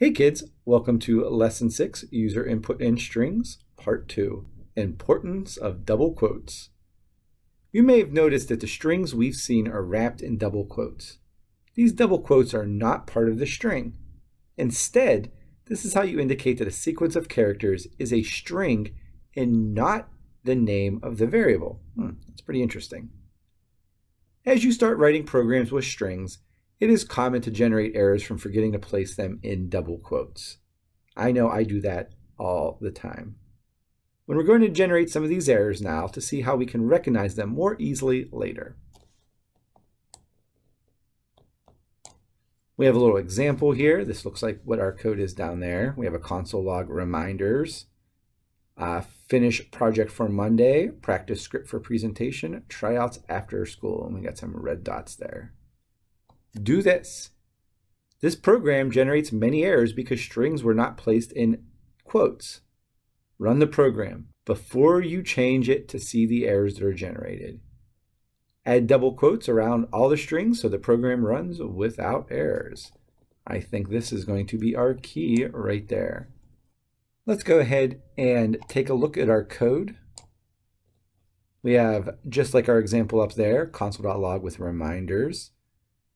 Hey kids, welcome to Lesson 6, User Input in Strings, Part 2, Importance of Double Quotes. You may have noticed that the strings we've seen are wrapped in double quotes. These double quotes are not part of the string. Instead, this is how you indicate that a sequence of characters is a string and not the name of the variable. Hmm, that's pretty interesting. As you start writing programs with strings, it is common to generate errors from forgetting to place them in double quotes. I know I do that all the time. When we're going to generate some of these errors now to see how we can recognize them more easily later. We have a little example here. This looks like what our code is down there. We have a console log reminders, uh, finish project for Monday, practice script for presentation, tryouts after school. And we got some red dots there. Do this. This program generates many errors because strings were not placed in quotes. Run the program before you change it to see the errors that are generated. Add double quotes around all the strings so the program runs without errors. I think this is going to be our key right there. Let's go ahead and take a look at our code. We have, just like our example up there, console.log with reminders.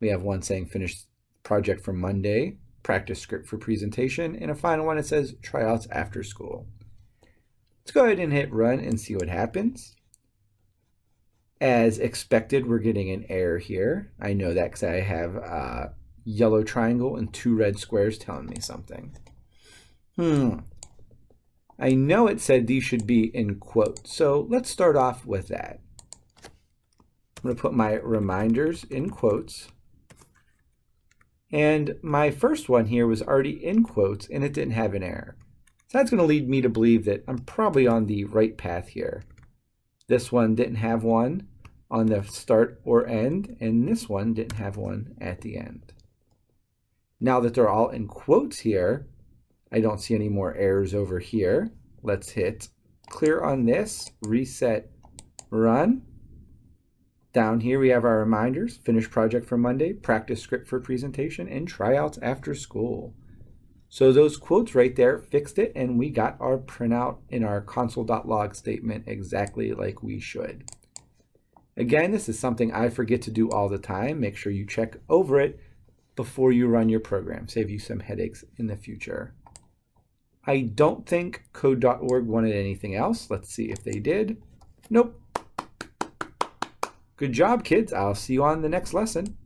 We have one saying finish project for Monday, practice script for presentation, and a final one that says tryouts after school. Let's go ahead and hit run and see what happens. As expected, we're getting an error here. I know that because I have a yellow triangle and two red squares telling me something. Hmm. I know it said these should be in quotes, so let's start off with that. I'm going to put my reminders in quotes. And my first one here was already in quotes and it didn't have an error. So that's going to lead me to believe that I'm probably on the right path here. This one didn't have one on the start or end, and this one didn't have one at the end. Now that they're all in quotes here, I don't see any more errors over here. Let's hit clear on this, reset, run. Down here we have our reminders, finish project for Monday, practice script for presentation, and tryouts after school. So those quotes right there fixed it and we got our printout in our console.log statement exactly like we should. Again, this is something I forget to do all the time. Make sure you check over it before you run your program. Save you some headaches in the future. I don't think code.org wanted anything else. Let's see if they did. Nope. Good job, kids. I'll see you on the next lesson.